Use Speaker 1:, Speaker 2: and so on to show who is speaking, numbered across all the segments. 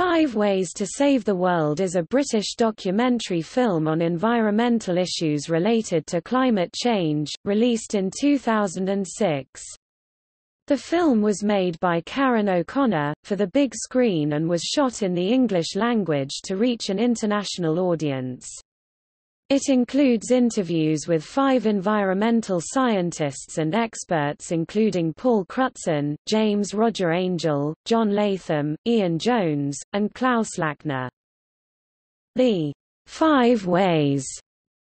Speaker 1: Five Ways to Save the World is a British documentary film on environmental issues related to climate change, released in 2006. The film was made by Karen O'Connor, for the big screen and was shot in the English language to reach an international audience. It includes interviews with five environmental scientists and experts including Paul Crutzen, James Roger Angel, John Latham, Ian Jones, and Klaus Lackner. The five ways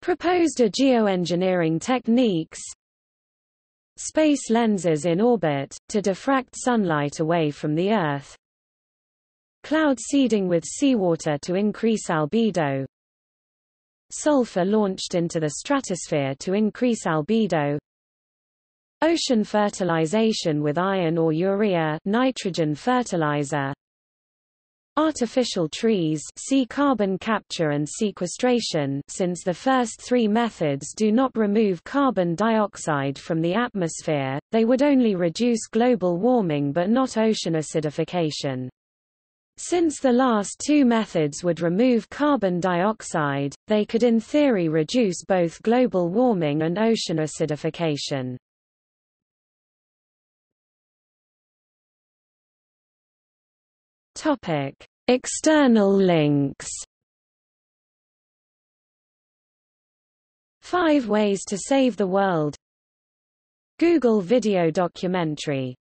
Speaker 1: proposed are geoengineering techniques, space lenses in orbit, to diffract sunlight away from the Earth, cloud seeding with seawater to increase albedo, Sulfur launched into the stratosphere to increase albedo. Ocean fertilization with iron or urea nitrogen fertilizer. Artificial trees see carbon capture and sequestration since the first three methods do not remove carbon dioxide from the atmosphere, they would only reduce global warming but not ocean acidification. Since the last two methods would remove carbon dioxide, they could in theory reduce both global warming and ocean acidification. External links. 5 Ways to Save the World Google Video Documentary